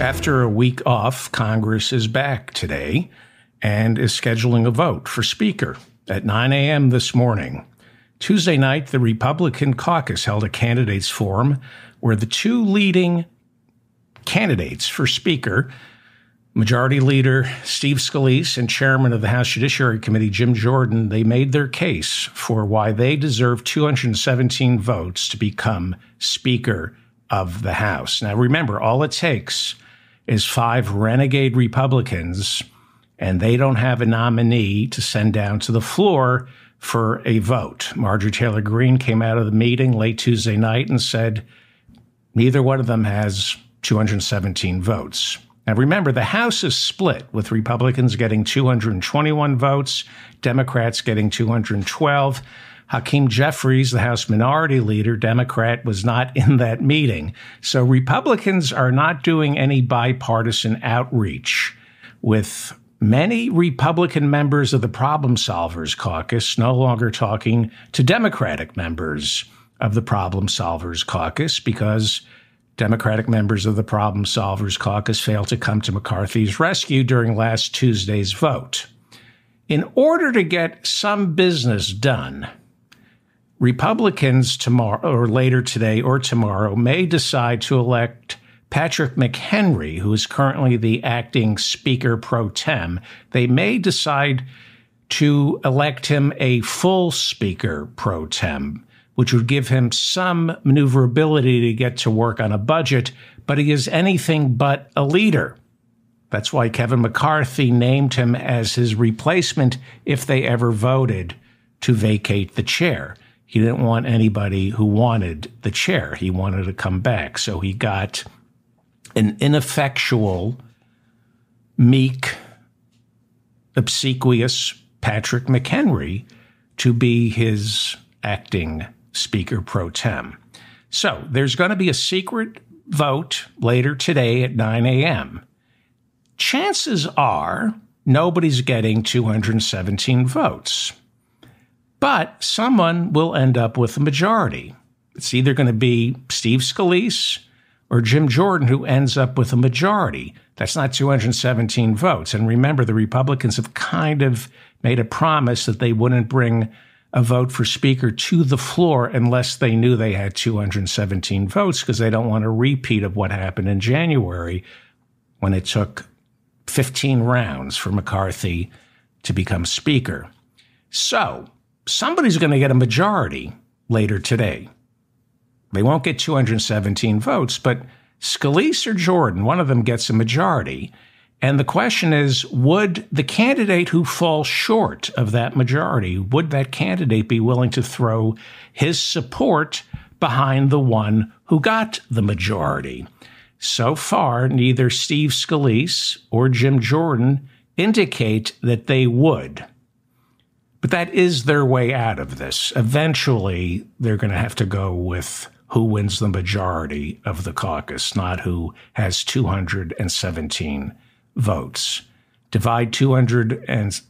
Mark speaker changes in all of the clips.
Speaker 1: After a week off, Congress is back today and is scheduling a vote for Speaker at 9 a.m. this morning. Tuesday night, the Republican caucus held a candidates forum where the two leading candidates for Speaker, Majority Leader Steve Scalise and Chairman of the House Judiciary Committee Jim Jordan, they made their case for why they deserve 217 votes to become Speaker of the House. Now, remember, all it takes is five renegade Republicans, and they don't have a nominee to send down to the floor for a vote. Marjorie Taylor Greene came out of the meeting late Tuesday night and said neither one of them has 217 votes. Now remember, the House is split with Republicans getting 221 votes, Democrats getting 212. Hakeem Jeffries, the House Minority Leader, Democrat, was not in that meeting. So Republicans are not doing any bipartisan outreach with many Republican members of the Problem Solvers Caucus no longer talking to Democratic members of the Problem Solvers Caucus because Democratic members of the Problem Solvers Caucus failed to come to McCarthy's rescue during last Tuesday's vote. In order to get some business done, Republicans tomorrow or later today or tomorrow may decide to elect Patrick McHenry, who is currently the acting Speaker pro tem. They may decide to elect him a full Speaker pro tem, which would give him some maneuverability to get to work on a budget, but he is anything but a leader. That's why Kevin McCarthy named him as his replacement if they ever voted to vacate the chair. He didn't want anybody who wanted the chair. He wanted to come back. So he got an ineffectual, meek, obsequious Patrick McHenry to be his acting Speaker pro tem. So there's going to be a secret vote later today at 9 a.m. Chances are nobody's getting 217 votes. But someone will end up with a majority. It's either going to be Steve Scalise or Jim Jordan who ends up with a majority. That's not 217 votes. And remember, the Republicans have kind of made a promise that they wouldn't bring a vote for Speaker to the floor unless they knew they had 217 votes because they don't want a repeat of what happened in January when it took 15 rounds for McCarthy to become Speaker. So somebody's going to get a majority later today. They won't get 217 votes, but Scalise or Jordan, one of them gets a majority. And the question is would the candidate who falls short of that majority, would that candidate be willing to throw his support behind the one who got the majority? So far, neither Steve Scalise or Jim Jordan indicate that they would. But that is their way out of this. Eventually, they're going to have to go with who wins the majority of the caucus, not who has 217 votes. Divide 200 and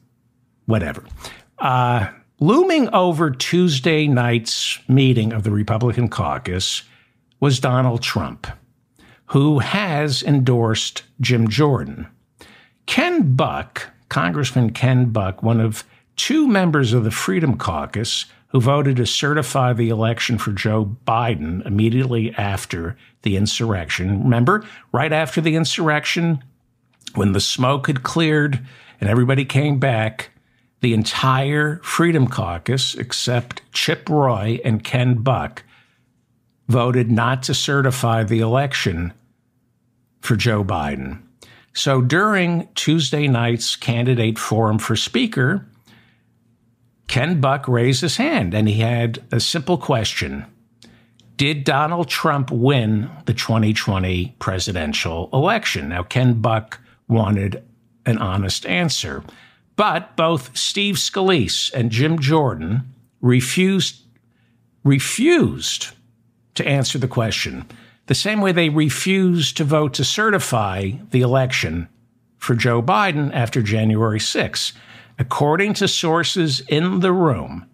Speaker 1: whatever. Uh, looming over Tuesday night's meeting of the Republican caucus was Donald Trump, who has endorsed Jim Jordan. Ken Buck, Congressman Ken Buck, one of two members of the Freedom Caucus who voted to certify the election for Joe Biden immediately after the insurrection. Remember, right after the insurrection, when the smoke had cleared and everybody came back, the entire Freedom Caucus, except Chip Roy and Ken Buck, voted not to certify the election for Joe Biden. So during Tuesday night's candidate forum for Speaker, Ken Buck raised his hand and he had a simple question Did Donald Trump win the 2020 presidential election? Now, Ken Buck wanted an honest answer, but both Steve Scalise and Jim Jordan refused refused to answer the question the same way they refused to vote to certify the election for Joe Biden after January 6. According to sources in the room,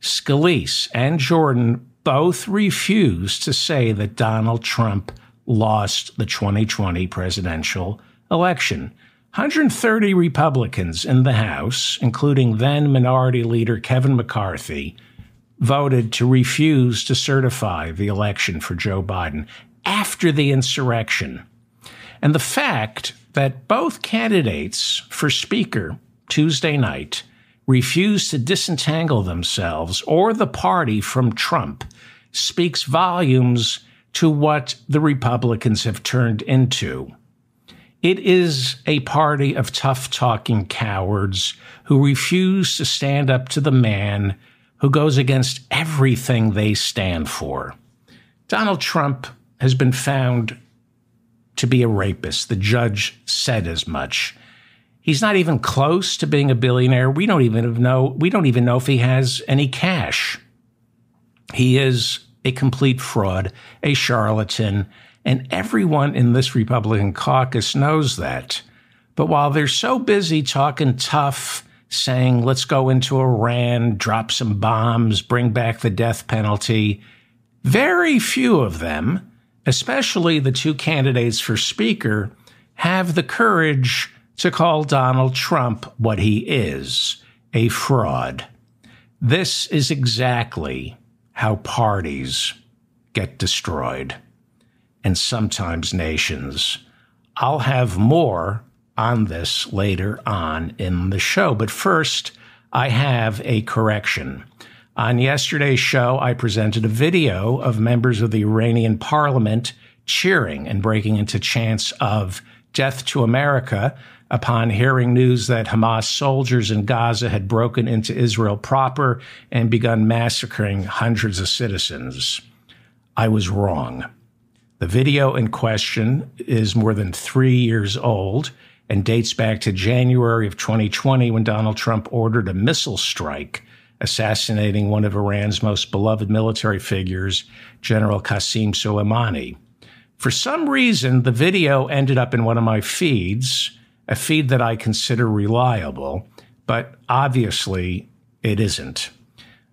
Speaker 1: Scalise and Jordan both refused to say that Donald Trump lost the 2020 presidential election. 130 Republicans in the House, including then Minority Leader Kevin McCarthy, voted to refuse to certify the election for Joe Biden after the insurrection. And the fact that both candidates for Speaker Tuesday night refused to disentangle themselves or the party from Trump speaks volumes to what the Republicans have turned into. It is a party of tough talking cowards who refuse to stand up to the man who goes against everything they stand for. Donald Trump has been found to be a rapist. The judge said as much. He's not even close to being a billionaire. We don't even know we don't even know if he has any cash. He is a complete fraud, a charlatan, and everyone in this Republican caucus knows that. But while they're so busy talking tough, saying, let's go into Iran, drop some bombs, bring back the death penalty, very few of them, especially the two candidates for Speaker, have the courage to call Donald Trump what he is a fraud. This is exactly how parties get destroyed, and sometimes nations. I'll have more on this later on in the show, but first, I have a correction. On yesterday's show, I presented a video of members of the Iranian parliament cheering and breaking into chants of death to America upon hearing news that Hamas soldiers in Gaza had broken into Israel proper and begun massacring hundreds of citizens. I was wrong. The video in question is more than three years old and dates back to January of 2020 when Donald Trump ordered a missile strike, assassinating one of Iran's most beloved military figures, General Qasem Soleimani. For some reason, the video ended up in one of my feeds a feed that I consider reliable, but obviously it isn't.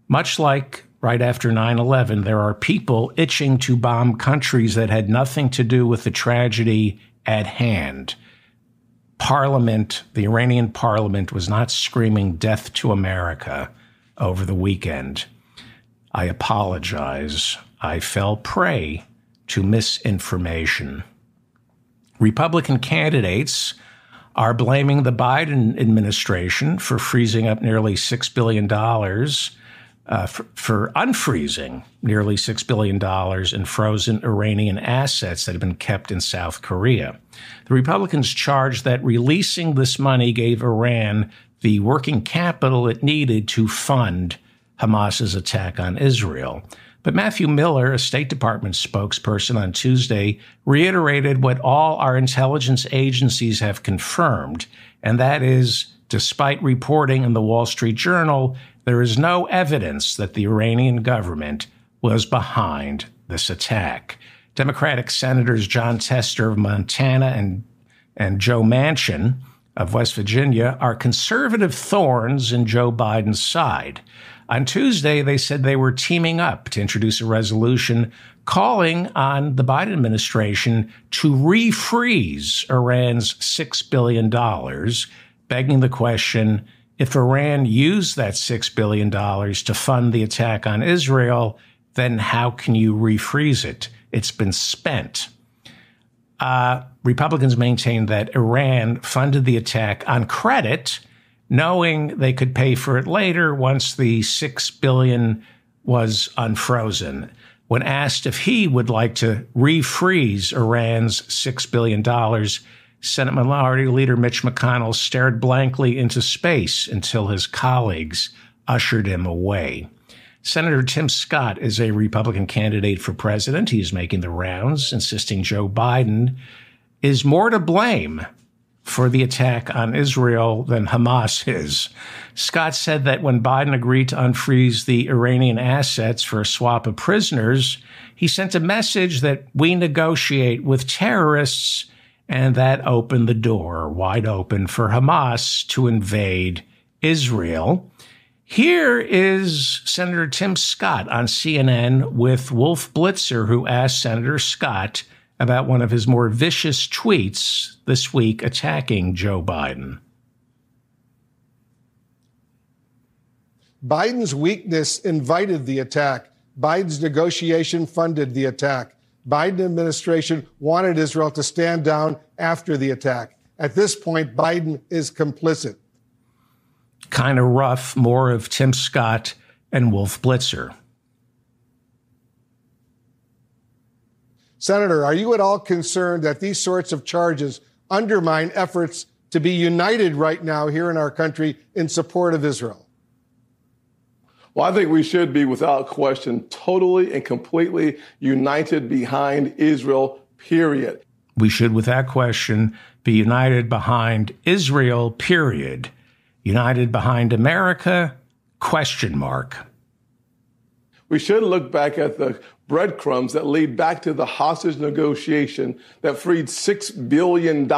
Speaker 1: Much like right after 9 11, there are people itching to bomb countries that had nothing to do with the tragedy at hand. Parliament, the Iranian parliament, was not screaming death to America over the weekend. I apologize. I fell prey to misinformation. Republican candidates are blaming the Biden administration for freezing up nearly $6 billion, uh, for, for, unfreezing nearly $6 billion in frozen Iranian assets that have been kept in South Korea. The Republicans charge that releasing this money gave Iran the working capital it needed to fund Hamas's attack on Israel. But Matthew Miller, a State Department spokesperson on Tuesday, reiterated what all our intelligence agencies have confirmed, and that is, despite reporting in the Wall Street Journal, there is no evidence that the Iranian government was behind this attack. Democratic Senators Jon Tester of Montana and, and Joe Manchin of West Virginia are conservative thorns in Joe Biden's side. On Tuesday, they said they were teaming up to introduce a resolution calling on the Biden administration to refreeze Iran's $6 billion, begging the question if Iran used that $6 billion to fund the attack on Israel, then how can you refreeze it? It's been spent. Uh, Republicans maintain that Iran funded the attack on credit knowing they could pay for it later once the 6 billion was unfrozen. When asked if he would like to refreeze Iran's $6 billion, Senate Minority Leader Mitch McConnell stared blankly into space until his colleagues ushered him away. Senator Tim Scott is a Republican candidate for president. He's making the rounds, insisting Joe Biden is more to blame for the attack on Israel than Hamas is. Scott said that when Biden agreed to unfreeze the Iranian assets for a swap of prisoners, he sent a message that we negotiate with terrorists, and that opened the door wide open for Hamas to invade Israel. Here is Senator Tim Scott on CNN with Wolf Blitzer, who asked Senator Scott about one of his more vicious tweets this week attacking Joe Biden.
Speaker 2: Biden's weakness invited the attack. Biden's negotiation funded the attack. Biden administration wanted Israel to stand down after the attack. At this point, Biden is complicit.
Speaker 1: Kind of rough, more of Tim Scott and Wolf Blitzer.
Speaker 2: Senator, are you at all concerned that these sorts of charges undermine efforts to be united right now here in our country in support of Israel?
Speaker 3: Well, I think we should be, without question, totally and completely united behind Israel, period.
Speaker 1: We should, without question, be united behind Israel, period. United behind America, question mark.
Speaker 3: We should look back at the breadcrumbs that lead back to the hostage negotiation that freed $6 billion.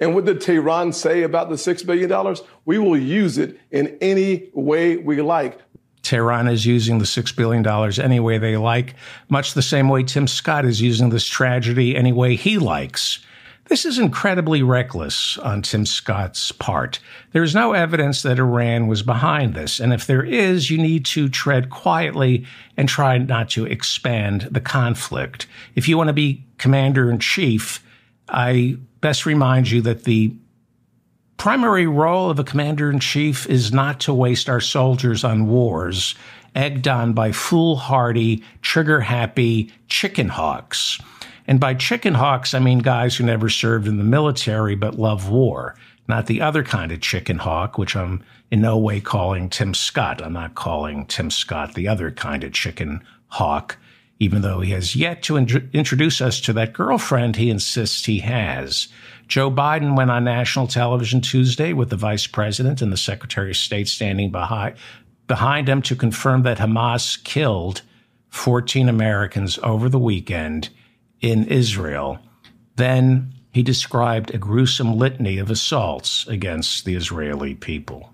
Speaker 3: And what did Tehran say about the $6 billion? We will use it in any way we like.
Speaker 1: Tehran is using the $6 billion any way they like, much the same way Tim Scott is using this tragedy any way he likes. This is incredibly reckless on Tim Scott's part. There is no evidence that Iran was behind this, and if there is, you need to tread quietly and try not to expand the conflict. If you want to be commander in chief, I best remind you that the primary role of a commander in chief is not to waste our soldiers on wars egged on by foolhardy, trigger happy chicken hawks. And by chicken hawks, I mean guys who never served in the military but love war, not the other kind of chicken hawk, which I'm in no way calling Tim Scott. I'm not calling Tim Scott the other kind of chicken hawk, even though he has yet to in- introduce us to that girlfriend he insists he has. Joe Biden went on national television Tuesday with the vice president and the secretary of state standing behind, behind him to confirm that Hamas killed 14 Americans over the weekend in Israel. Then he described a gruesome litany of assaults against the Israeli people.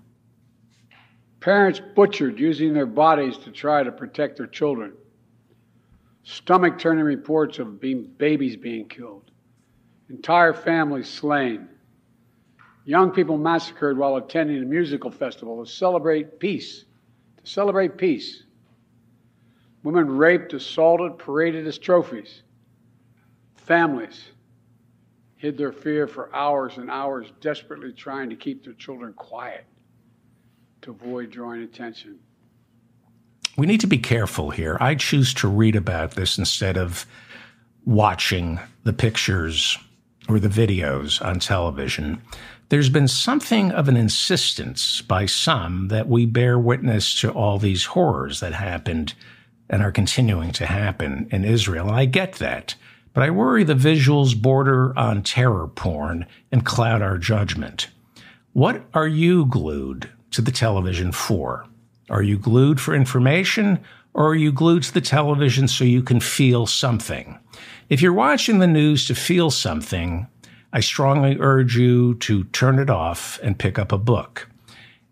Speaker 4: Parents butchered using their bodies to try to protect their children. Stomach turning reports of being, babies being killed. Entire families slain. Young people massacred while attending a musical festival to celebrate peace. To celebrate peace. Women raped, assaulted, paraded as trophies. Families hid their fear for hours and hours, desperately trying to keep their children quiet to avoid drawing attention.
Speaker 1: We need to be careful here. I choose to read about this instead of watching the pictures or the videos on television. There's been something of an insistence by some that we bear witness to all these horrors that happened and are continuing to happen in Israel. I get that but I worry the visuals border on terror porn and cloud our judgment. What are you glued to the television for? Are you glued for information or are you glued to the television so you can feel something? If you're watching the news to feel something, I strongly urge you to turn it off and pick up a book.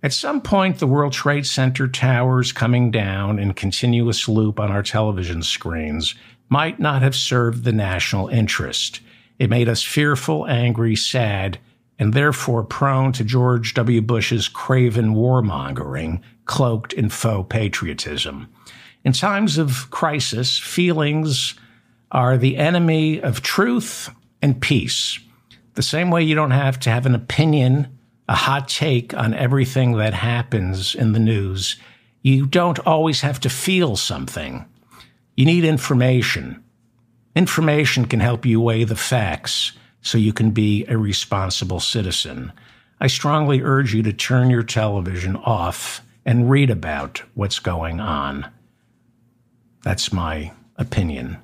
Speaker 1: At some point, the World Trade Center towers coming down in continuous loop on our television screens might not have served the national interest. It made us fearful, angry, sad, and therefore prone to George W. Bush's craven warmongering cloaked in faux patriotism. In times of crisis, feelings are the enemy of truth and peace. The same way you don't have to have an opinion, a hot take on everything that happens in the news, you don't always have to feel something. You need information. Information can help you weigh the facts so you can be a responsible citizen. I strongly urge you to turn your television off and read about what's going on. That's my opinion.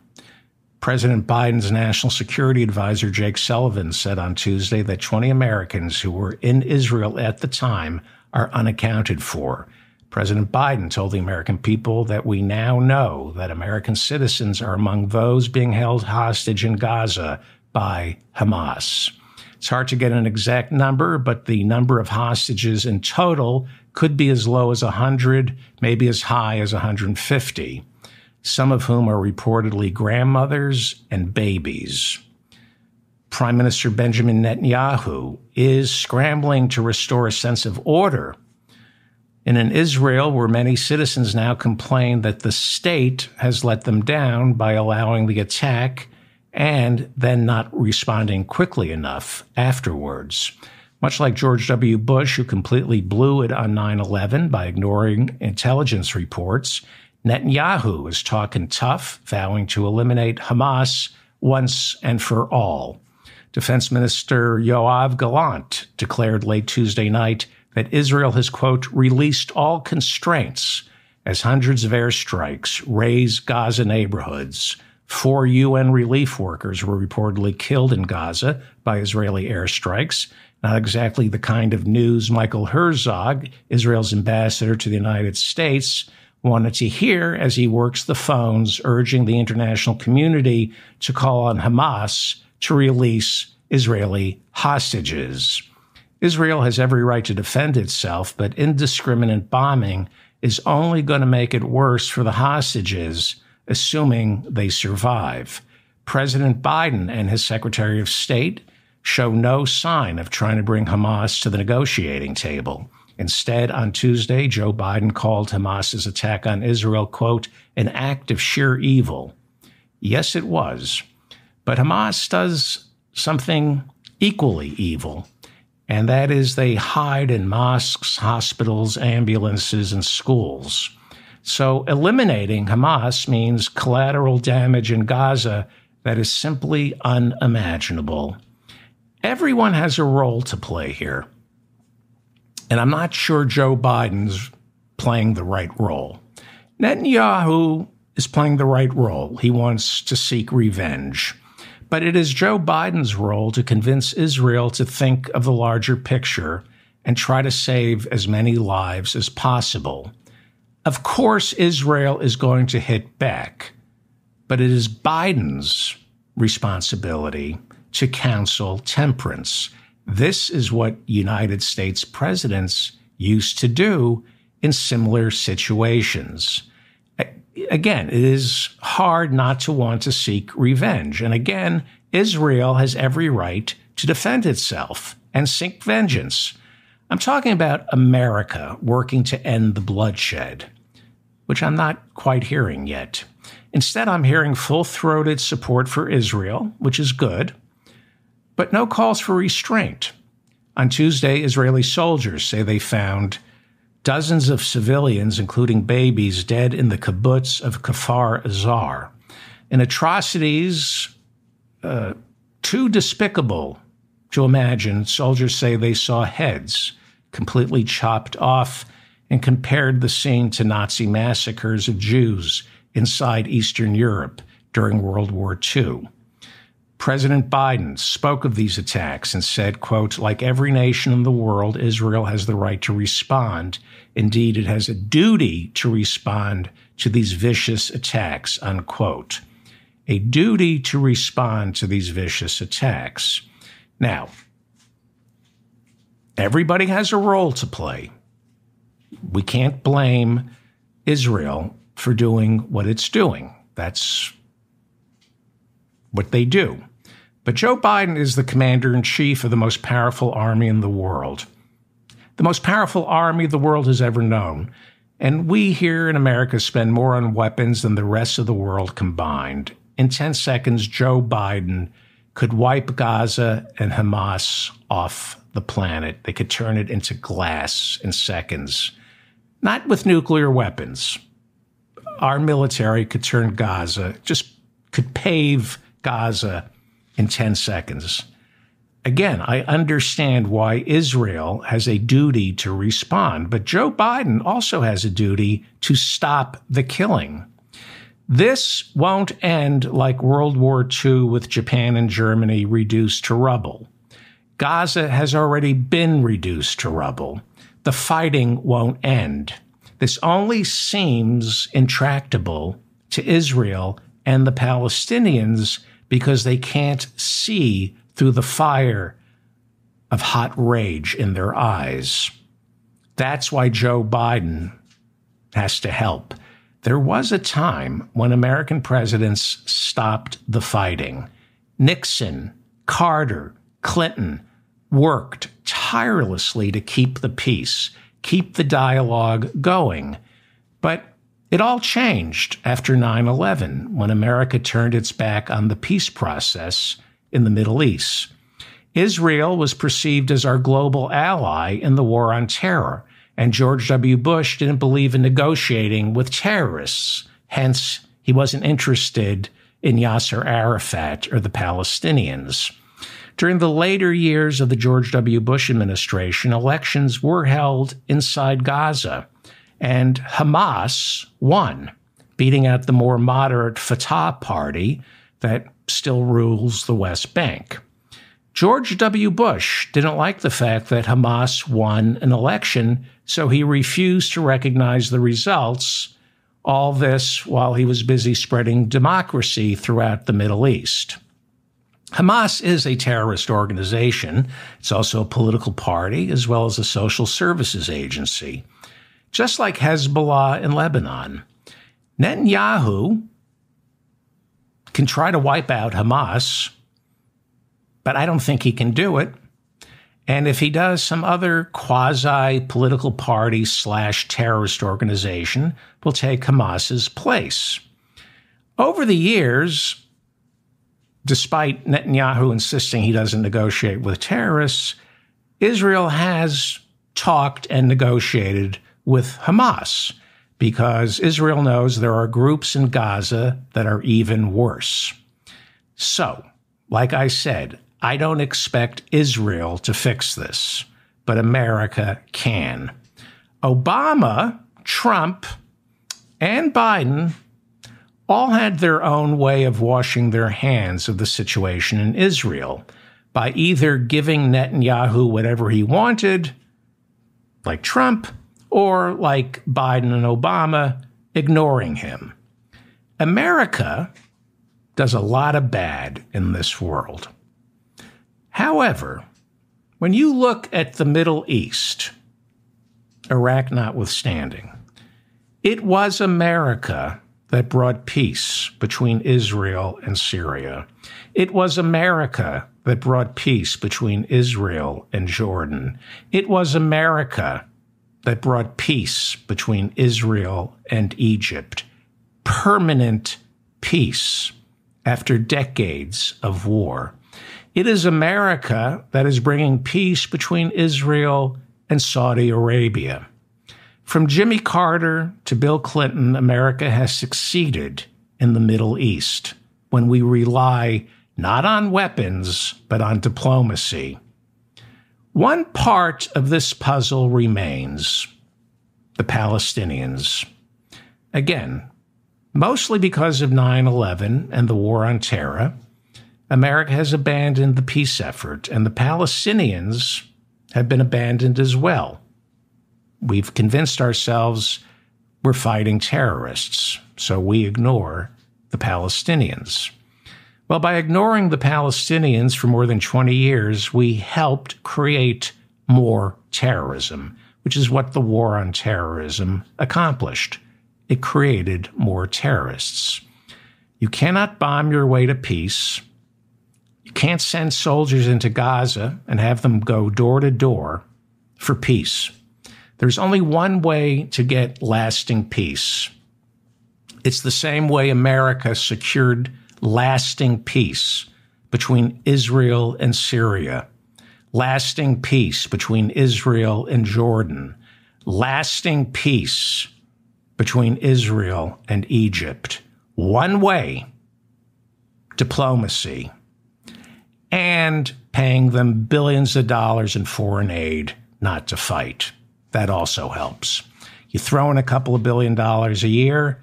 Speaker 1: President Biden's national security advisor, Jake Sullivan, said on Tuesday that 20 Americans who were in Israel at the time are unaccounted for. President Biden told the American people that we now know that American citizens are among those being held hostage in Gaza by Hamas. It's hard to get an exact number, but the number of hostages in total could be as low as 100, maybe as high as 150. some of whom are reportedly grandmothers and babies. Prime Minister Benjamin Netanyahu is scrambling to restore a sense of order in an Israel where many citizens now complain that the state has let them down by allowing the attack and then not responding quickly enough afterwards. Much like George W. Bush, who completely blew it on 9 11 by ignoring intelligence reports, Netanyahu is talking tough, vowing to eliminate Hamas once and for all. Defense Minister Yoav Gallant declared late Tuesday night that Israel has, quote, released all constraints as hundreds of airstrikes raze Gaza neighborhoods. Four UN relief workers were reportedly killed in Gaza by Israeli airstrikes. Not exactly the kind of news Michael Herzog, Israel's ambassador to the United States, wanted to hear as he works the phones, urging the international community to call on Hamas to release Israeli hostages. Israel has every right to defend itself, but indiscriminate bombing is only going to make it worse for the hostages, assuming they survive. President Biden and his Secretary of State show no sign of trying to bring Hamas to the negotiating table. Instead, on Tuesday, Joe Biden called Hamas's attack on Israel, quote, an act of sheer evil. Yes, it was. But Hamas does something equally evil, and that is they hide in mosques, hospitals, ambulances, and schools. So eliminating Hamas means collateral damage in Gaza that is simply unimaginable. Everyone has a role to play here. And I'm not sure Joe Biden's playing the right role. Netanyahu is playing the right role. He wants to seek revenge. But it is Joe Biden's role to convince Israel to think of the larger picture and try to save as many lives as possible. Of course, Israel is going to hit back, but it is Biden's responsibility to counsel temperance. This is what United States presidents used to do in similar situations again, it is hard not to want to seek revenge. And again, Israel has every right to defend itself and seek vengeance. I'm talking about America working to end the bloodshed, which I'm not quite hearing yet. Instead, I'm hearing full throated support for Israel, which is good, but no calls for restraint. On Tuesday, Israeli soldiers say they found dozens of civilians, including babies, dead in the kibbutz of Kfar Aza. In atrocities uh, too despicable to imagine, soldiers say they saw heads completely chopped off and compared the scene to Nazi massacres of Jews inside Eastern Europe during World War II. President Biden spoke of these attacks and said, quote, like every nation in the world, Israel has the right to respond. Indeed, it has a duty to respond to these vicious attacks, unquote. A duty to respond to these vicious attacks. Now, everybody has a role to play. We can't blame Israel for doing what it's doing. That's what they do. But Joe Biden is the commander in chief of the most powerful army in the world, the most powerful army the world has ever known. And we here in America spend more on weapons than the rest of the world combined. In 10 seconds, Joe Biden could wipe Gaza and Hamas off the planet. They could turn it into glass in seconds. Not with nuclear weapons. Our military could turn Gaza, just could pave Gaza in 10 seconds. Again, I understand why Israel has a duty to respond, but Joe Biden also has a duty to stop the killing. This won't end like World War II with Japan and Germany reduced to rubble. Gaza has already been reduced to rubble. The fighting won't end. This only seems intractable to Israel and the Palestinians because they can't see through the fire of hot rage in their eyes. That's why Joe Biden has to help. there was a time when American presidents stopped the fighting. Nixon, Carter, Clinton worked tirelessly to keep the peace, keep the dialogue going. But it all changed after 9 11 when America turned its back on the peace process in the Middle East. Israel was perceived as our global ally in the war on terror, and George W. Bush didn't believe in negotiating with terrorists. Hence, he wasn't interested in Yasser Arafat or the Palestinians. During the later years of the George W. Bush administration, elections were held inside Gaza, and Hamas won, beating out the more moderate Fatah party that still rules the West Bank. George W. Bush didn't like the fact that Hamas won an election, so he refused to recognize the results. All this while he was busy spreading democracy throughout the Middle East. Hamas is a terrorist organization. It's also a political party as well as a social services agency, just like Hezbollah in Lebanon. Netanyahu can try to wipe out Hamas, but I don't think he can do it. And if he does, some other quasi political party slash terrorist organization will take Hamas's place. Over the years, despite Netanyahu insisting he doesn't negotiate with terrorists, Israel has talked and negotiated with Hamas because Israel knows there are groups in Gaza that are even worse. So, like I said, I don't expect Israel to fix this, but America can. Obama, Trump, and Biden all had their own way of washing their hands of the situation in Israel by either giving Netanyahu whatever he wanted, like Trump, or like Biden and Obama, ignoring him. America does a lot of bad in this world. However, when you look at the Middle East, Iraq notwithstanding, it was America that brought peace between Israel and Syria. It was America that brought peace between Israel and Jordan. It was America that brought peace between Israel and Egypt. Permanent peace after decades of war. It is America that is bringing peace between Israel and Saudi Arabia. From Jimmy Carter to Bill Clinton, America has succeeded in the Middle East when we rely not on weapons, but on diplomacy. One part of this puzzle remains the Palestinians. Again, mostly because of 9 11 and the war on terror, America has abandoned the peace effort, and the Palestinians have been abandoned as well. We've convinced ourselves we're fighting terrorists, so we ignore the Palestinians. Well, by ignoring the Palestinians for more than 20 years, we helped create more terrorism, which is what the war on terrorism accomplished. It created more terrorists. You cannot bomb your way to peace. You can't send soldiers into Gaza and have them go door to door for peace. There's only one way to get lasting peace. It's the same way America secured lasting peace between Israel and Syria, lasting peace between Israel and Jordan, lasting peace between Israel and Egypt. One way diplomacy and paying them billions of dollars in foreign aid not to fight. That also helps. You throw in a couple of billion dollars a year,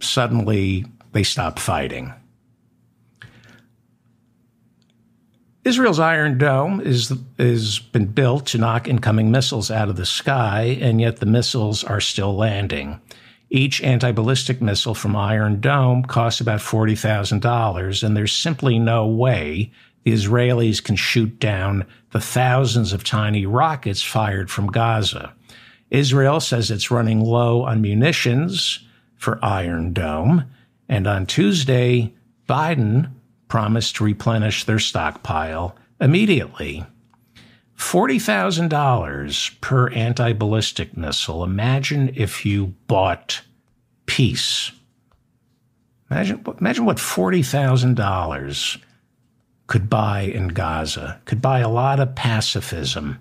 Speaker 1: suddenly they stop fighting. Israel's Iron Dome is is been built to knock incoming missiles out of the sky, and yet the missiles are still landing. Each anti-ballistic missile from Iron Dome costs about forty thousand dollars, and there's simply no way the Israelis can shoot down the thousands of tiny rockets fired from Gaza. Israel says it's running low on munitions for Iron Dome. And on Tuesday, Biden promised to replenish their stockpile immediately. $40,000 per anti ballistic missile. Imagine if you bought peace. Imagine, imagine what $40,000 could buy in Gaza, could buy a lot of pacifism.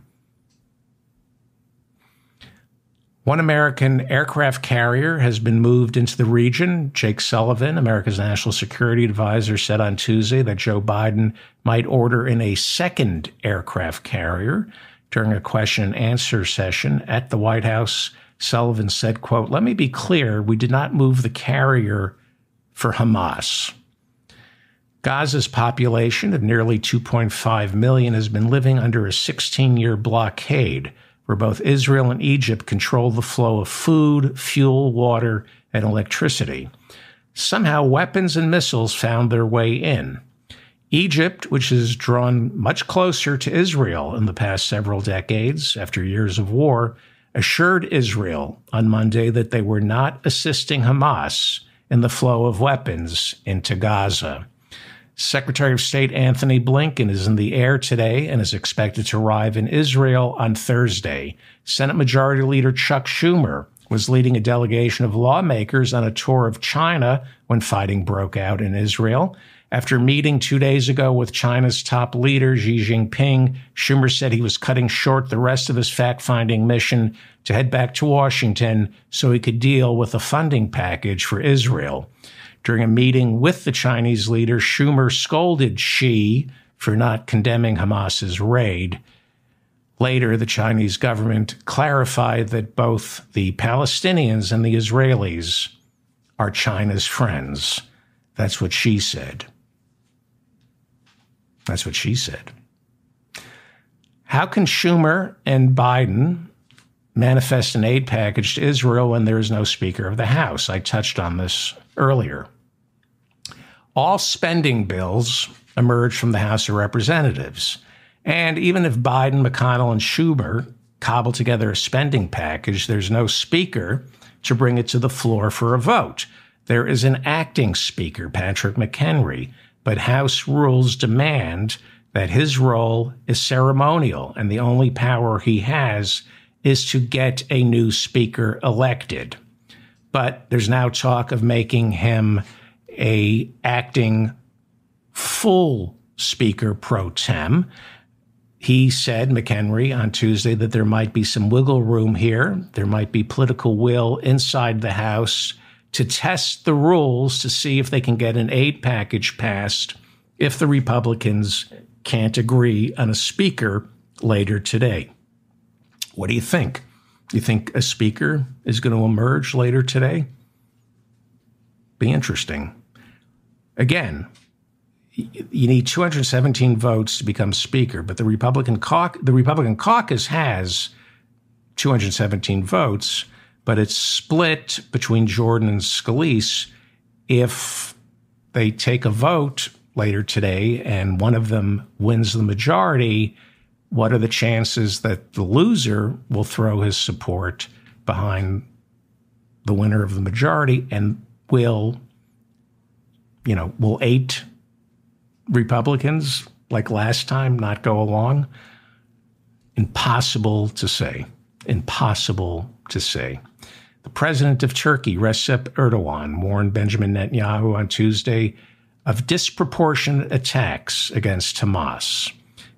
Speaker 1: One American aircraft carrier has been moved into the region. Jake Sullivan, America's national security advisor, said on Tuesday that Joe Biden might order in a second aircraft carrier during a question and answer session at the White House. Sullivan said, quote, let me be clear. We did not move the carrier for Hamas. Gaza's population of nearly 2.5 million has been living under a 16 year blockade where both Israel and Egypt control the flow of food, fuel, water, and electricity. Somehow, weapons and missiles found their way in. Egypt, which has drawn much closer to Israel in the past several decades after years of war, assured Israel on Monday that they were not assisting Hamas in the flow of weapons into Gaza. Secretary of State Antony Blinken is in the air today and is expected to arrive in Israel on Thursday. Senate Majority Leader Chuck Schumer was leading a delegation of lawmakers on a tour of China when fighting broke out in Israel. After meeting two days ago with China's top leader, Xi Jinping, Schumer said he was cutting short the rest of his fact finding mission to head back to Washington so he could deal with a funding package for Israel. During a meeting with the Chinese leader, Schumer scolded Xi for not condemning Hamas's raid. Later, the Chinese government clarified that both the Palestinians and the Israelis are China's friends. That's what she said. That's what she said. How can Schumer and Biden manifest an aid package to Israel when there is no Speaker of the House? I touched on this earlier. All spending bills emerge from the House of Representatives. And even if Biden, McConnell, and Schumer cobble together a spending package, there's no speaker to bring it to the floor for a vote. There is an acting speaker, Patrick McHenry, but House rules demand that his role is ceremonial and the only power he has is to get a new speaker elected but there's now talk of making him a acting full speaker pro tem. He said, McHenry, on Tuesday, that there might be some wiggle room here. There might be political will inside the House to test the rules to see if they can get an aid package passed if the Republicans can't agree on a speaker later today. What do you think? You think a speaker is going to emerge later today? Be interesting. Again, you need 217 votes to become speaker, but the Republican caucus, the Republican caucus has 217 votes, but it's split between Jordan and Scalise. If they take a vote later today and one of them wins the majority, what are the chances that the loser will throw his support behind the winner of the majority and will, you know, will eight Republicans like last time not go along? Impossible to say. Impossible to say. The president of Turkey, Recep Erdogan, warned Benjamin Netanyahu on Tuesday of disproportionate attacks against Hamas.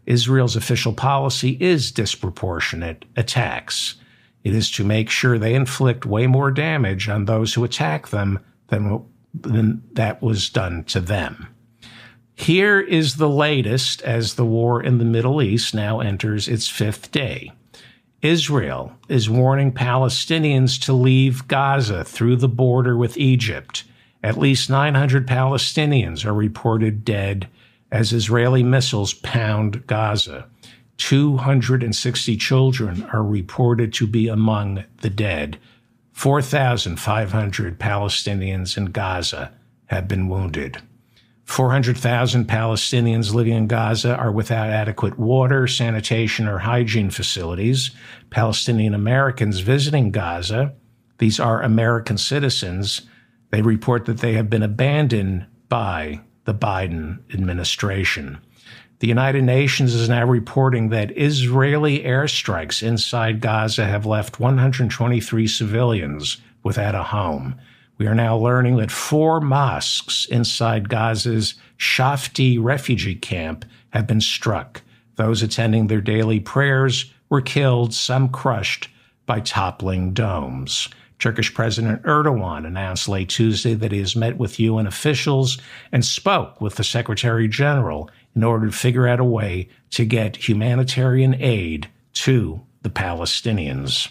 Speaker 1: Israel's official policy is disproportionate attacks. It is to make sure they inflict way more damage on those who attack them than, than that was done to them. Here is the latest as the war in the Middle East now enters its fifth day. Israel is warning Palestinians to leave Gaza through the border with Egypt. At least 900 Palestinians are reported dead as Israeli missiles pound Gaza. 260 children are reported to be among the dead. 4,500 Palestinians in Gaza have been wounded. 400,000 Palestinians living in Gaza are without adequate water, sanitation, or hygiene facilities. Palestinian Americans visiting Gaza These are American citizens. They report that they have been abandoned by the Biden administration. The United Nations is now reporting that Israeli airstrikes inside Gaza have left 123 civilians without a home. We are now learning that four mosques inside Gaza's Shafti refugee camp have been struck. Those attending their daily prayers were killed, some crushed by toppling domes. Turkish President Erdogan announced late Tuesday that he has met with UN officials and spoke with the Secretary General in order to figure out a way to get humanitarian aid to the Palestinians.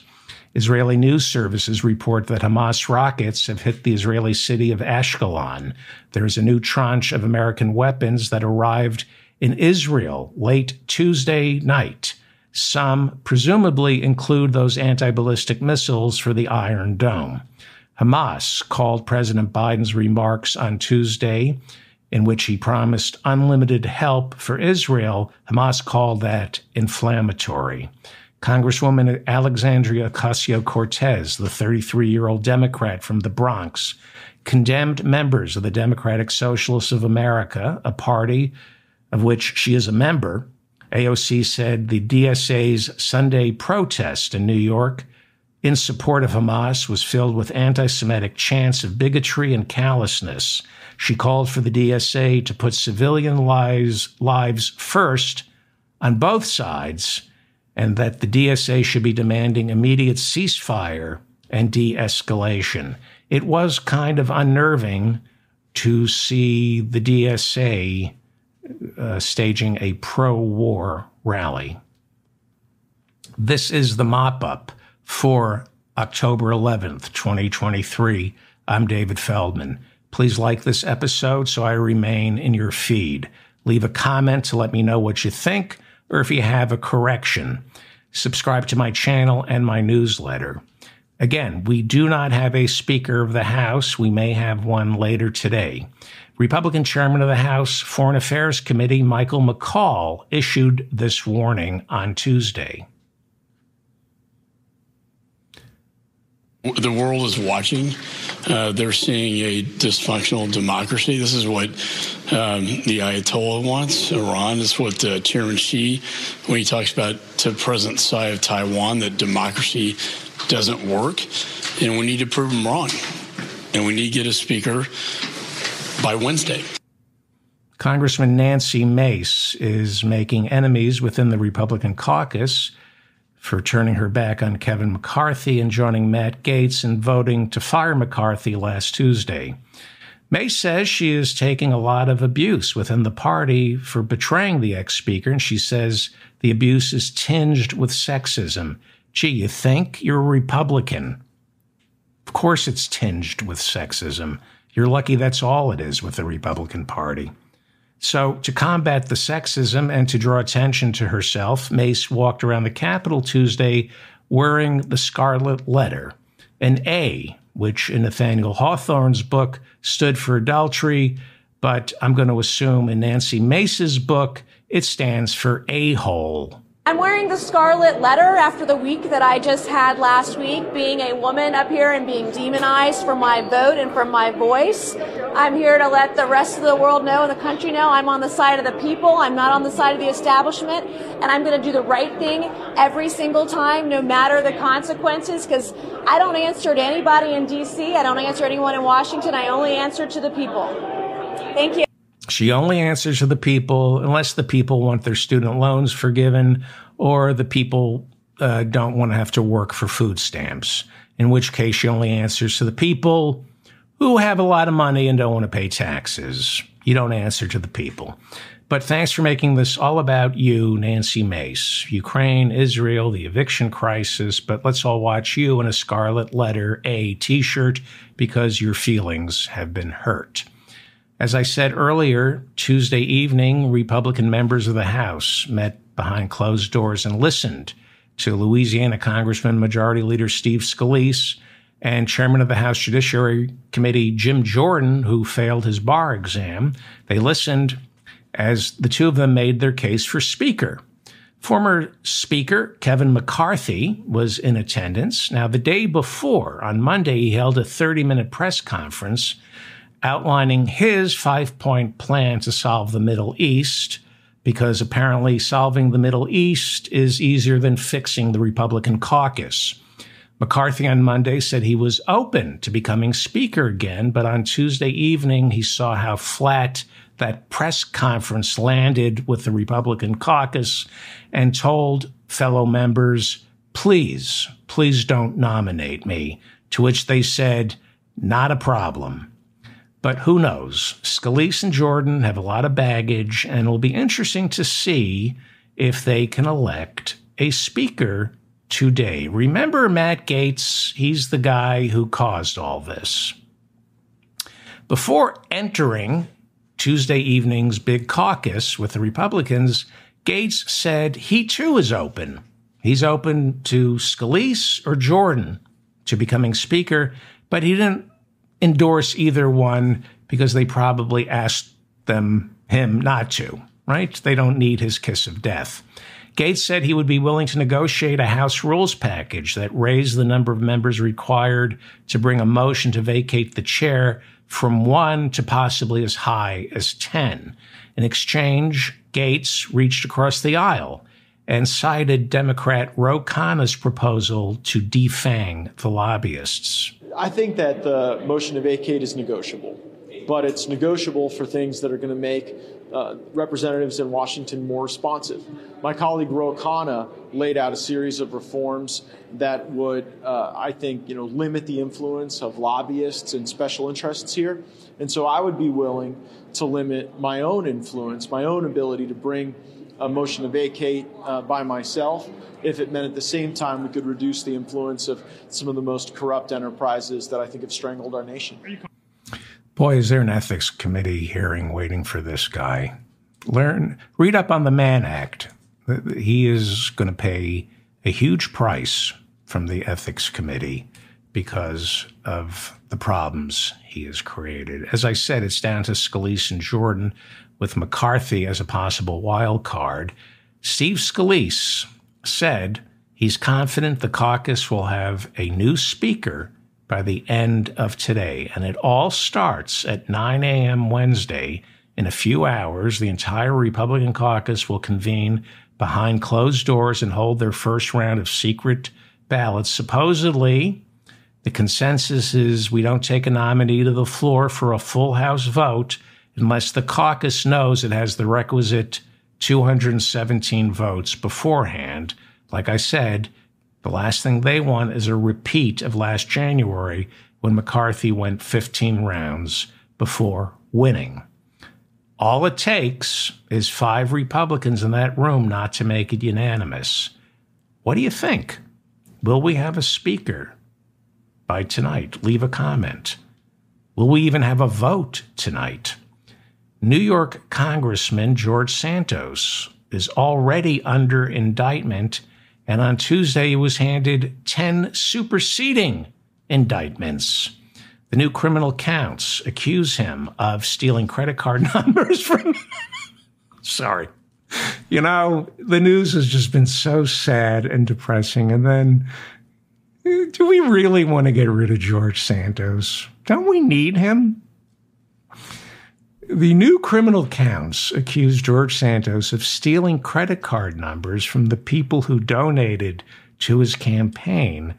Speaker 1: Israeli news services report that Hamas rockets have hit the Israeli city of Ashkelon. There is a new tranche of American weapons that arrived in Israel late Tuesday night. Some presumably include those anti ballistic missiles for the Iron Dome. Hamas called President Biden's remarks on Tuesday, in which he promised unlimited help for Israel, Hamas called that inflammatory. Congresswoman Alexandria Ocasio Cortez, the 33 year old Democrat from the Bronx, condemned members of the Democratic Socialists of America, a party of which she is a member, AOC said the DSA's Sunday protest in New York in support of Hamas was filled with anti Semitic chants of bigotry and callousness. She called for the DSA to put civilian lives, lives first on both sides and that the DSA should be demanding immediate ceasefire and de escalation. It was kind of unnerving to see the DSA uh, staging a pro war rally. This is the mop up for October 11th, 2023. I'm David Feldman. Please like this episode so I remain in your feed. Leave a comment to let me know what you think or if you have a correction. Subscribe to my channel and my newsletter. Again, we do not have a Speaker of the House. We may have one later today. Republican Chairman of the House Foreign Affairs Committee Michael McCaul issued this warning on Tuesday.
Speaker 5: The world is watching. Uh, they're seeing a dysfunctional democracy. This is what um, the Ayatollah wants. Iran is what uh, Chairman Xi, when he talks about to President Tsai of Taiwan, that democracy doesn't work. And we need to prove him wrong. And we need to get a speaker by Wednesday.
Speaker 1: Congressman Nancy Mace is making enemies within the Republican caucus for turning her back on Kevin McCarthy and joining Matt Gaetz in voting to fire McCarthy last Tuesday. Mace says she is taking a lot of abuse within the party for betraying the ex speaker, and she says the abuse is tinged with sexism. Gee, you think you're a Republican? Of course, it's tinged with sexism. You're lucky that's all it is with the Republican Party. So, to combat the sexism and to draw attention to herself, Mace walked around the Capitol Tuesday wearing the Scarlet Letter, an A, which in Nathaniel Hawthorne's book stood for adultery, but I'm going to assume in Nancy Mace's book it stands for a hole.
Speaker 6: I'm wearing the scarlet letter after the week that I just had last week, being a woman up here and being demonized for my vote and for my voice. I'm here to let the rest of the world know and the country know I'm on the side of the people. I'm not on the side of the establishment. And I'm going to do the right thing every single time, no matter the consequences, because I don't answer to anybody in D.C. I don't answer to anyone in Washington. I only answer to the people. Thank you.
Speaker 1: She only answers to the people unless the people want their student loans forgiven or the people uh, don't want to have to work for food stamps, in which case she only answers to the people who have a lot of money and don't want to pay taxes. You don't answer to the people. But thanks for making this all about you, Nancy Mace. Ukraine, Israel, the eviction crisis, but let's all watch you in a scarlet letter A t shirt because your feelings have been hurt. As I said earlier, Tuesday evening, Republican members of the House met behind closed doors and listened to Louisiana Congressman Majority Leader Steve Scalise and Chairman of the House Judiciary Committee Jim Jordan, who failed his bar exam. They listened as the two of them made their case for Speaker. Former Speaker Kevin McCarthy was in attendance. Now, the day before, on Monday, he held a 30 minute press conference outlining his five point plan to solve the Middle East, because apparently solving the Middle East is easier than fixing the Republican caucus. McCarthy on Monday said he was open to becoming Speaker again, but on Tuesday evening, he saw how flat that press conference landed with the Republican caucus and told fellow members, please, please don't nominate me. To which they said, not a problem. But who knows? Scalise and Jordan have a lot of baggage, and it'll be interesting to see if they can elect a speaker today. Remember Matt Gaetz? He's the guy who caused all this. Before entering Tuesday evening's big caucus with the Republicans, Gaetz said he too is open. He's open to Scalise or Jordan to becoming Speaker, but he didn't endorse either one because they probably asked them him not to, right? They don't need his kiss of death. Gaetz said he would be willing to negotiate a House rules package that raised the number of members required to bring a motion to vacate the chair from one to possibly as high as 10. In exchange, Gaetz reached across the aisle and cited Democrat Ro Khanna's proposal to defang the lobbyists.
Speaker 7: I think that the motion to vacate is negotiable, but it's negotiable for things that are going to make uh, representatives in Washington more responsive. My colleague Ro Khanna laid out a series of reforms that would, uh, I think, you know, limit the influence of lobbyists and special interests here. And so I would be willing to limit my own influence, my own ability to bring a motion to vacate uh, by myself if it meant at the same time we could reduce the influence of some of the most corrupt enterprises that I think have strangled our nation.
Speaker 1: Boy, is there an ethics committee hearing waiting for this guy. Learn, read up on the Mann Act. He is going to pay a huge price from the ethics committee because of the problems he has created. As I said, it's down to Scalise and Jordan with McCarthy as a possible wild card. Steve Scalise said he's confident the caucus will have a new speaker by the end of today. And it all starts at 9 a.m. Wednesday. In a few hours, the entire Republican caucus will convene behind closed doors and hold their first round of secret ballots. Supposedly, the consensus is we don't take a nominee to the floor for a full House vote unless the caucus knows it has the requisite 217 votes beforehand. Like I said, the last thing they want is a repeat of last January when McCarthy went 15 rounds before winning. All it takes is five Republicans in that room not to make it unanimous. What do you think? Will we have a speaker by tonight? Leave a comment. Will we even have a vote tonight? New York Congressman George Santos is already under indictment and on Tuesday, he was handed 10 superseding indictments. The new criminal counts accuse him of stealing credit card numbers from. Sorry. You know, the news has just been so sad and depressing. And then, eh, do we really want to get rid of George Santos? Don't we need him? The new criminal counts accuse George Santos of stealing credit card numbers from the people who donated to his campaign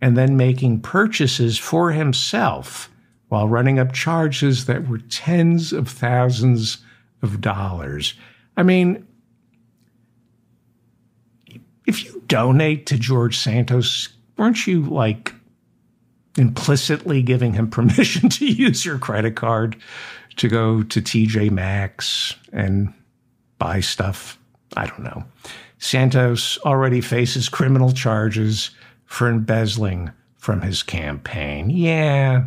Speaker 1: and then making purchases for himself while running up charges that were tens of thousands of dollars. I mean, if you donate to George Santos, weren't you like implicitly giving him permission to use your credit card? To go to TJ Maxx and buy stuff. I don't know. Santos already faces criminal charges for embezzling from his campaign. Yeah,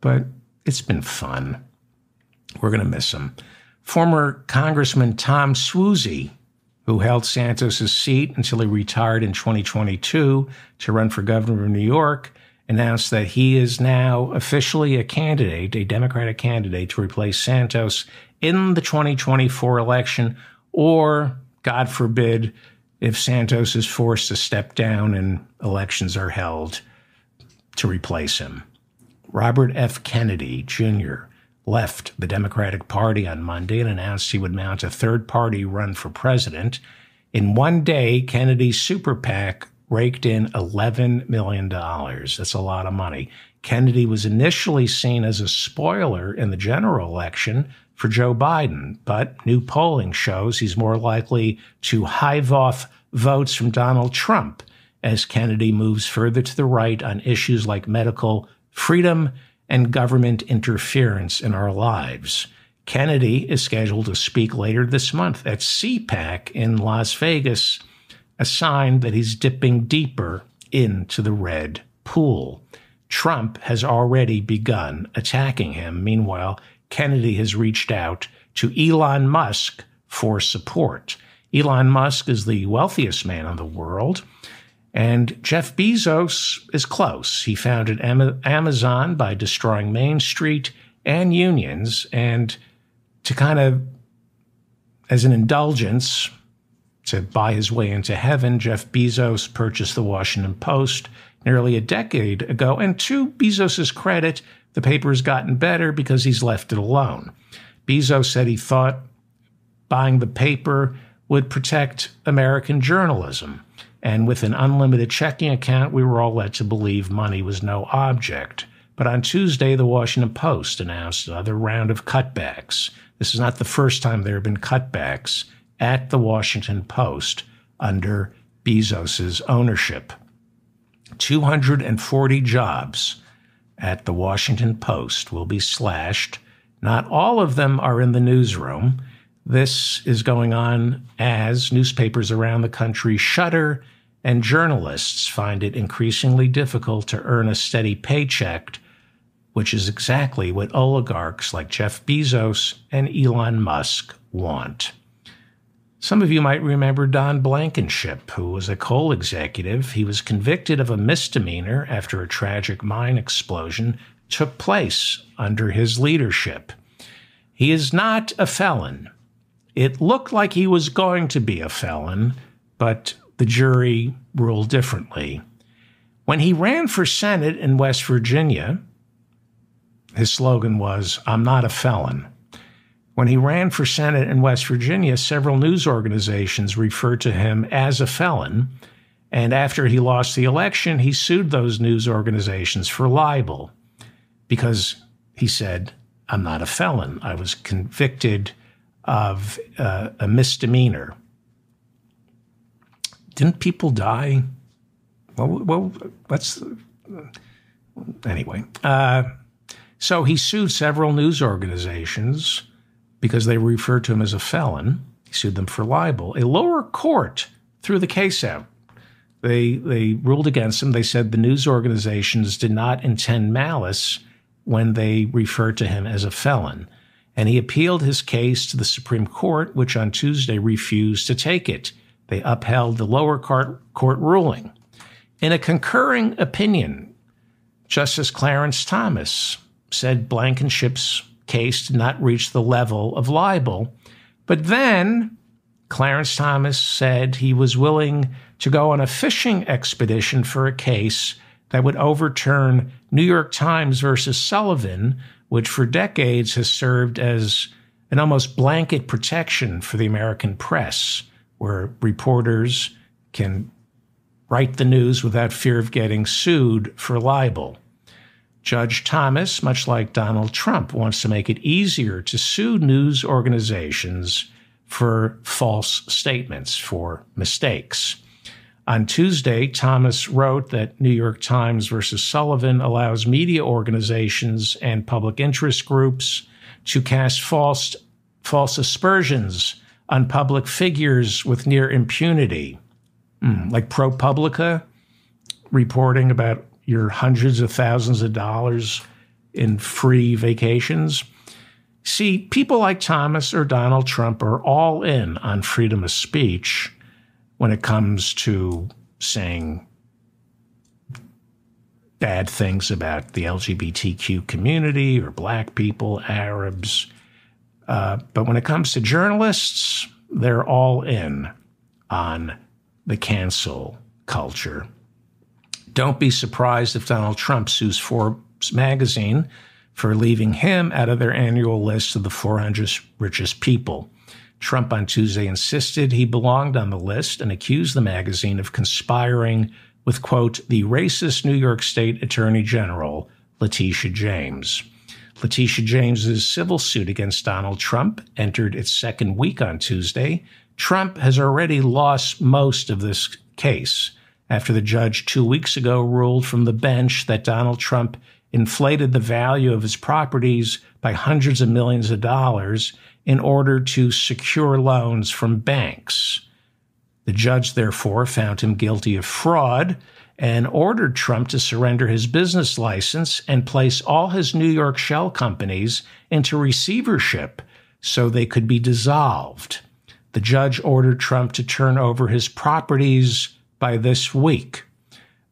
Speaker 1: but it's been fun. We're going to miss him. Former Congressman Tom Suozzi, who held Santos's seat until he retired in 2022 to run for governor of New York, announced that he is now officially a candidate, a Democratic candidate to replace Santos in the 2024 election, or, God forbid, if Santos is forced to step down and elections are held to replace him. Robert F. Kennedy Jr. left the Democratic Party on Monday and announced he would mount a third party run for president. In one day, Kennedy's super PAC raked in $11 million. That's a lot of money. Kennedy was initially seen as a spoiler in the general election for Joe Biden, but new polling shows he's more likely to hive off votes from Donald Trump as Kennedy moves further to the right on issues like medical freedom and government interference in our lives. Kennedy is scheduled to speak later this month at CPAC in Las Vegas, a sign that he's dipping deeper into the red pool. Trump has already begun attacking him. Meanwhile, Kennedy has reached out to Elon Musk for support. Elon Musk is the wealthiest man in the world. And Jeff Bezos is close. He founded Amazon by destroying Main Street and unions. And to kind of, as an indulgence, to buy his way into heaven, Jeff Bezos purchased the Washington Post nearly a decade ago. And to Bezos' credit, the paper has gotten better because he's left it alone. Bezos said he thought buying the paper would protect American journalism. And with an unlimited checking account, we were all led to believe money was no object. But on Tuesday, the Washington Post announced another round of cutbacks. This is not the first time there have been cutbacks at the Washington Post under Bezos's ownership. 240 jobs at the Washington Post will be slashed. Not all of them are in the newsroom. This is going on as newspapers around the country shutter and journalists find it increasingly difficult to earn a steady paycheck, which is exactly what oligarchs like Jeff Bezos and Elon Musk want. Some of you might remember Don Blankenship, who was a coal executive. He was convicted of a misdemeanor after a tragic mine explosion took place under his leadership. He is not a felon, it looked like he was going to be a felon, but the jury ruled differently. When he ran for Senate in West Virginia, his slogan was, I'm not a felon. When he ran for Senate in West Virginia, several news organizations referred to him as a felon. And after he lost the election, he sued those news organizations for libel because he said, I'm not a felon. I was convicted of uh, a misdemeanor. Didn't people die? Well, well, let's. Anyway, uh, so he sued several news organizations because they referred to him as a felon. He sued them for libel. A lower court threw the case out. They they ruled against him. They said the news organizations did not intend malice when they referred to him as a felon and he appealed his case to the Supreme Court, which on Tuesday refused to take it. They upheld the lower court, court ruling. In a concurring opinion, Justice Clarence Thomas said Blankenship's case did not reach the level of libel. But then Clarence Thomas said he was willing to go on a fishing expedition for a case that would overturn New York Times versus Sullivan, which for decades has served as an almost blanket protection for the American press, where reporters can write the news without fear of getting sued for libel. Judge Thomas, much like Donald Trump, wants to make it easier to sue news organizations for false statements, for mistakes. On Tuesday, Thomas wrote that New York Times versus Sullivan allows media organizations and public interest groups to cast false, false aspersions on public figures with near impunity, mm, like ProPublica reporting about your hundreds of thousands of dollars in free vacations. See, people like Thomas or Donald Trump are all in on freedom of speech when it comes to saying bad things about the LGBTQ community or black people, Arabs. Uh, but when it comes to journalists, they're all in on the cancel culture. Don't be surprised if Donald Trump sues Forbes magazine for leaving him out of their annual list of the 400 richest people. Trump on Tuesday insisted he belonged on the list and accused the magazine of conspiring with, quote, the racist New York State Attorney General, Letitia James. Letitia James's civil suit against Donald Trump entered its second week on Tuesday. Trump has already lost most of this case after the judge two weeks ago ruled from the bench that Donald Trump inflated the value of his properties by hundreds of millions of dollars in order to secure loans from banks. The judge, therefore, found him guilty of fraud and ordered Trump to surrender his business license and place all his New York shell companies into receivership so they could be dissolved. The judge ordered Trump to turn over his properties by this week.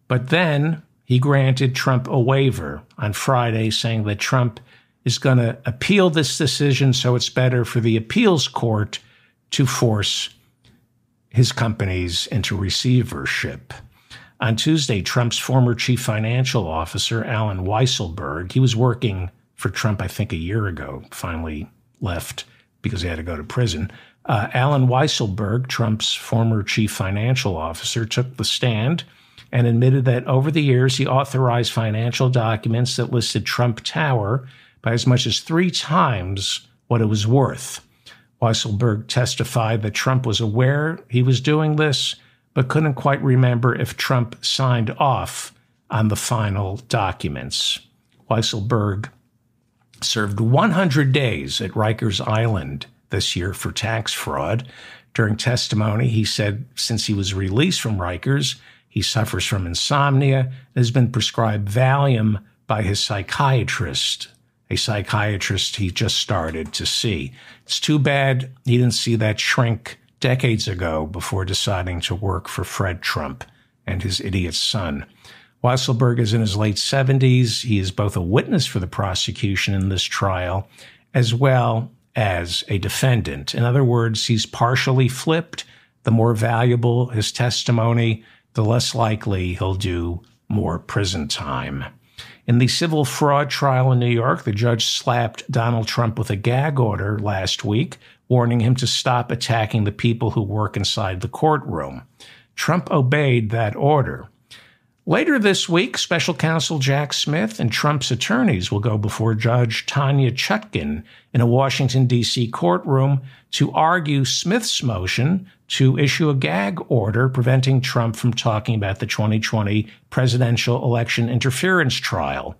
Speaker 1: But then he granted Trump a waiver on Friday, saying that Trump is going to appeal this decision, so it's better for the appeals court to force his companies into receivership. On Tuesday, Trump's former chief financial officer, Allen Weisselberg, he was working for Trump, I think, a year ago, finally left because he had to go to prison. Uh, Allen Weisselberg, Trump's former chief financial officer, took the stand and admitted that over the years he authorized financial documents that listed Trump Tower by as much as three times what it was worth. Weisselberg testified that Trump was aware he was doing this, but couldn't quite remember if Trump signed off on the final documents. Weisselberg served 100 days at Rikers Island this year for tax fraud. During testimony, he said since he was released from Rikers, he suffers from insomnia and has been prescribed Valium by his psychiatrist, a psychiatrist he just started to see. It's too bad he didn't see that shrink decades ago before deciding to work for Fred Trump and his idiot son. Weisselberg is in his late 70s. He is both a witness for the prosecution in this trial as well as a defendant. In other words, he's partially flipped. The more valuable his testimony, the less likely he'll do more prison time. In the civil fraud trial in New York, the judge slapped Donald Trump with a gag order last week, warning him to stop attacking the people who work inside the courtroom. Trump obeyed that order. Later this week, special counsel Jack Smith and Trump's attorneys will go before Judge Tanya Chutkan in a Washington, D.C. courtroom to argue Smith's motion to issue a gag order preventing Trump from talking about the 2020 presidential election interference trial.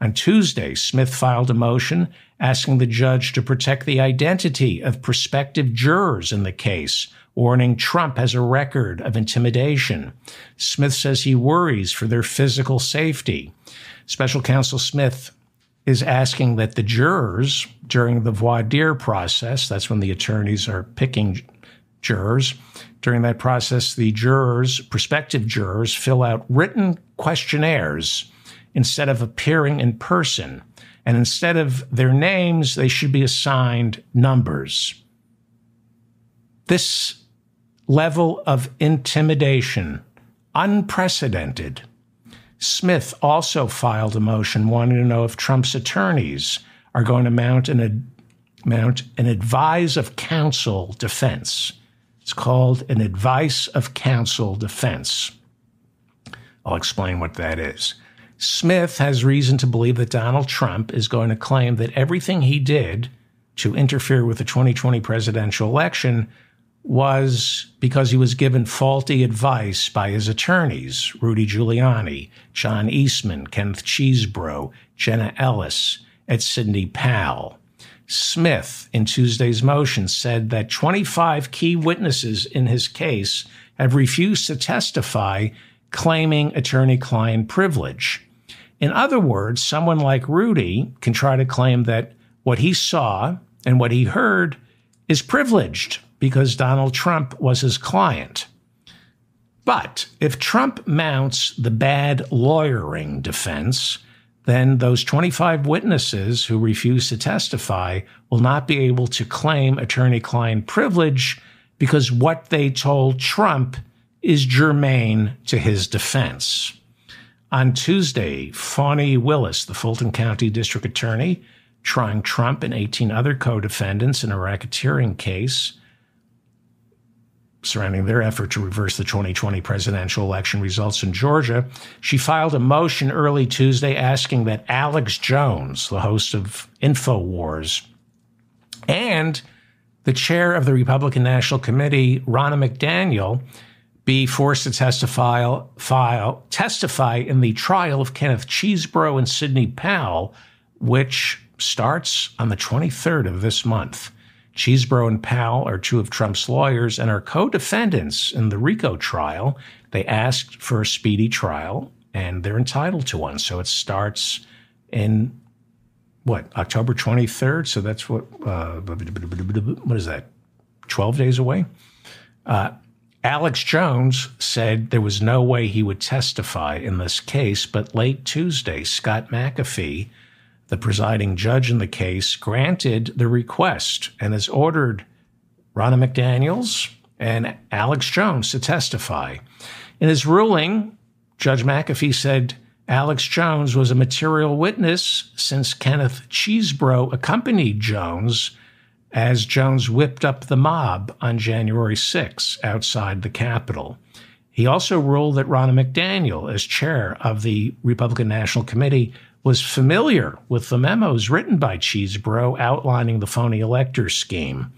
Speaker 1: On Tuesday, Smith filed a motion asking the judge to protect the identity of prospective jurors in the case warning Trump has a record of intimidation. Smith says he worries for their physical safety. Special counsel Smith is asking that the jurors during the voir dire process, that's when the attorneys are picking jurors, during that process, the jurors, prospective jurors, fill out written questionnaires instead of appearing in person. And instead of their names, they should be assigned numbers. This level of intimidation, unprecedented. Smith also filed a motion wanting to know if Trump's attorneys are going to mount an, mount an advise of counsel defense. It's called an advice of counsel defense. I'll explain what that is. Smith has reason to believe that Donald Trump is going to claim that everything he did to interfere with the 2020 presidential election was because he was given faulty advice by his attorneys, Rudy Giuliani, John Eastman, Kenneth Chesebro, Jenna Ellis, and Sidney Powell. Smith, in Tuesday's motion, said that 25 key witnesses in his case have refused to testify, claiming attorney client privilege. In other words, someone like Rudy can try to claim that what he saw and what he heard is privileged because Donald Trump was his client. But if Trump mounts the bad lawyering defense, then those 25 witnesses who refuse to testify will not be able to claim attorney client privilege because what they told Trump is germane to his defense. On Tuesday, Fani Willis, the Fulton County District Attorney, trying Trump and 18 other co defendants in a racketeering case surrounding their effort to reverse the 2020 presidential election results in Georgia, she filed a motion early Tuesday asking that Alex Jones, the host of InfoWars, and the chair of the Republican National Committee, Ronna McDaniel, be forced to testify, file, testify in the trial of Kenneth Chesebro and Sidney Powell, which starts on the 23rd of this month. Chesebro and Powell are two of Trump's lawyers and are co defendants in the RICO trial. They asked for a speedy trial and they're entitled to one. So it starts in what, October 23rd? So that's what, uh, what is that, 12 days away? Uh, Alex Jones said there was no way he would testify in this case, but late Tuesday, Scott McAfee, the presiding judge in the case, granted the request and has ordered Ronna McDaniels and Alex Jones to testify. In his ruling, Judge McAfee said Alex Jones was a material witness since Kenneth Chesebro accompanied Jones as Jones whipped up the mob on January 6 outside the Capitol. He also ruled that Ronna McDaniel, as chair of the Republican National Committee, was familiar with the memos written by Chesebro outlining the phony elector scheme.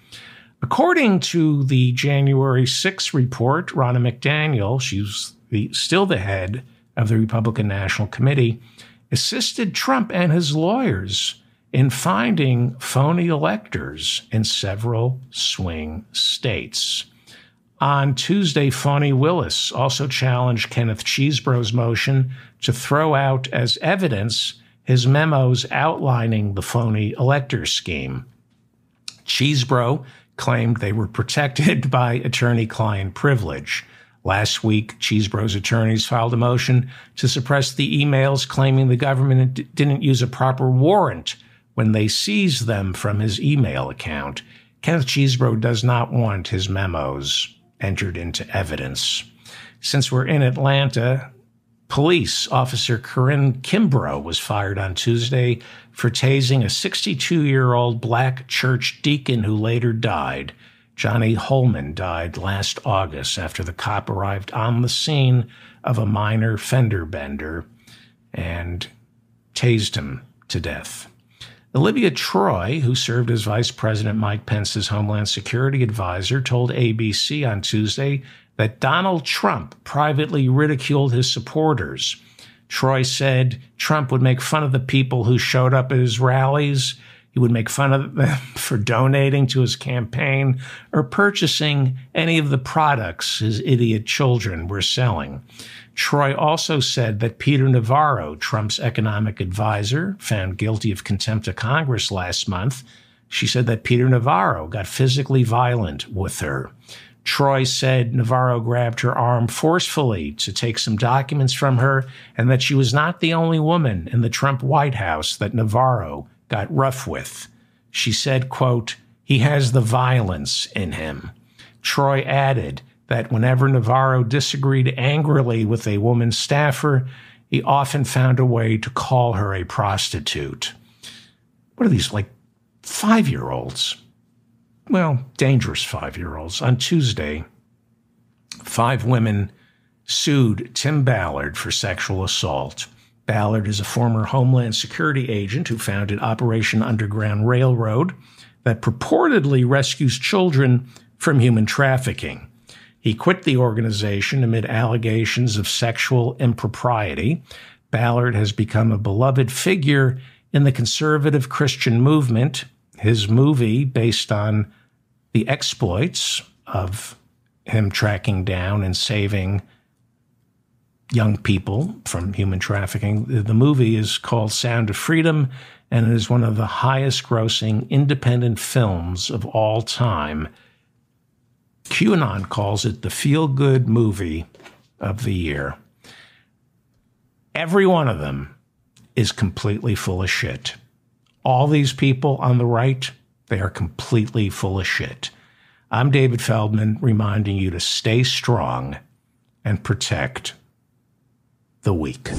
Speaker 1: According to the January 6 report, Ronna McDaniel, she's the, still the head of the Republican National Committee, assisted Trump and his lawyers in finding phony electors in several swing states. On Tuesday, Fani Willis also challenged Kenneth Chesebro's motion to throw out as evidence his memos outlining the phony elector scheme. Chesebro claimed they were protected by attorney client privilege. Last week, Chesebro's attorneys filed a motion to suppress the emails claiming the government didn't use a proper warrant when they seized them from his email account. Kenneth Chesebro does not want his memos entered into evidence. Since we're in Atlanta, police officer Kiran Kimbrough was fired on Tuesday for tasing a 62 year old black church deacon who later died. Johnny Hollman died last August after the cop arrived on the scene of a minor fender bender and tased him to death. Olivia Troye, who served as Vice President Mike Pence's Homeland Security advisor, told ABC on Tuesday that Donald Trump privately ridiculed his supporters. Troye said Trump would make fun of the people who showed up at his rallies. He would make fun of them for donating to his campaign or purchasing any of the products his idiot children were selling. Troye also said that Peter Navarro, Trump's economic advisor, found guilty of contempt of Congress last month. She said that Peter Navarro got physically violent with her. Troye said Navarro grabbed her arm forcefully to take some documents from her and that she was not the only woman in the Trump White House that Navarro got rough with. She said, quote, he has the violence in him. Troye added, that whenever Navarro disagreed angrily with a woman staffer, he often found a way to call her a prostitute. What are these, like five year olds? Well, dangerous five year olds. On Tuesday, five women sued Tim Ballard for sexual assault. Ballard is a former Homeland Security agent who founded Operation Underground Railroad that purportedly rescues children from human trafficking. He quit the organization amid allegations of sexual impropriety. Ballard has become a beloved figure in the conservative Christian movement. His movie, based on the exploits of him tracking down and saving young people from human trafficking, the movie is called Sound of Freedom and it is one of the highest grossing independent films of all time. QAnon calls it the feel good movie of the year. Every one of them is completely full of shit. All these people on the right, they are completely full of shit. I'm David Feldman reminding you to stay strong and protect the weak.